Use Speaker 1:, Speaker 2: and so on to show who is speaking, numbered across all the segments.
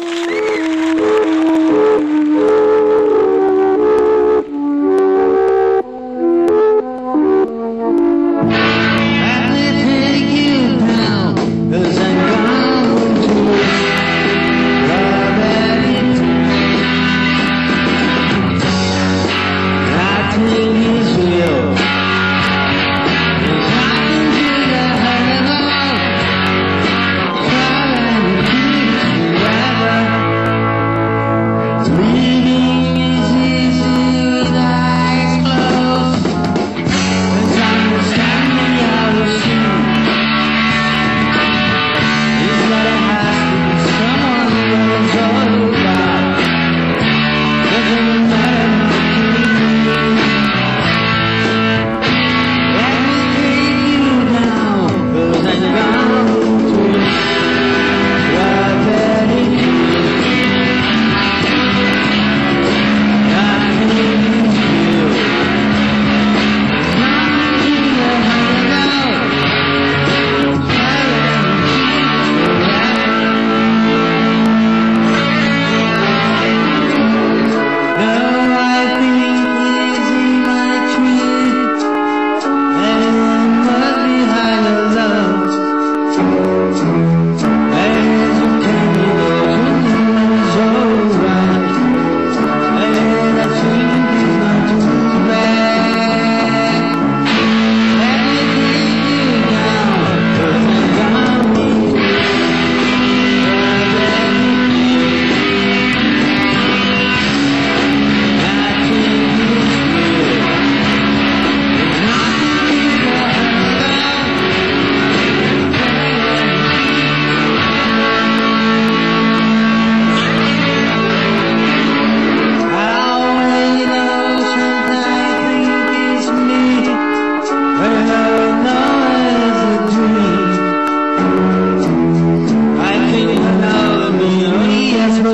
Speaker 1: Thank you.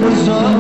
Speaker 1: Amazon